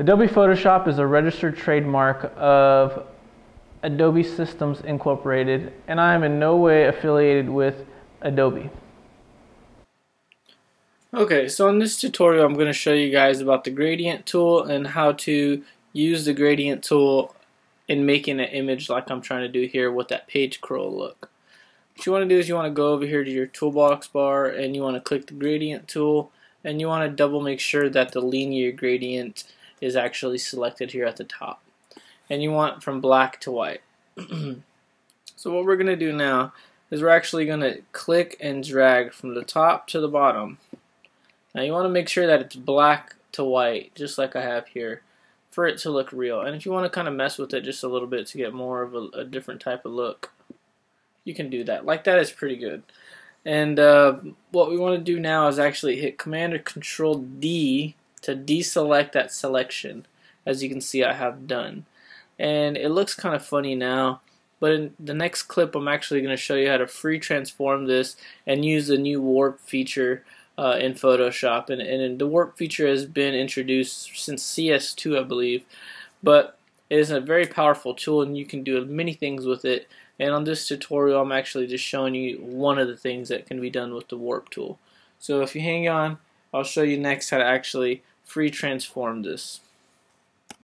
Adobe Photoshop is a registered trademark of Adobe Systems Incorporated, and I am in no way affiliated with Adobe. Okay, so in this tutorial I'm going to show you guys about the gradient tool and how to use the gradient tool in making an image like I'm trying to do here with that page curl look. What you want to do is you want to go over here to your toolbox bar and you want to click the gradient tool and you want to double make sure that the linear gradient is actually selected here at the top. And you want from black to white. so what we're going to do now is we're actually going to click and drag from the top to the bottom. Now you want to make sure that it's black to white, just like I have here, for it to look real. And if you want to kind of mess with it just a little bit to get more of a, a different type of look, you can do that. Like that is pretty good. And uh, what we want to do now is actually hit Command or Control D to deselect that selection. As you can see, I have done. And it looks kind of funny now. But in the next clip, I'm actually going to show you how to free transform this and use the new warp feature uh, in Photoshop. And, and the warp feature has been introduced since CS2, I believe. But it is a very powerful tool and you can do many things with it. And on this tutorial, I'm actually just showing you one of the things that can be done with the warp tool. So if you hang on, I'll show you next how to actually free transform this.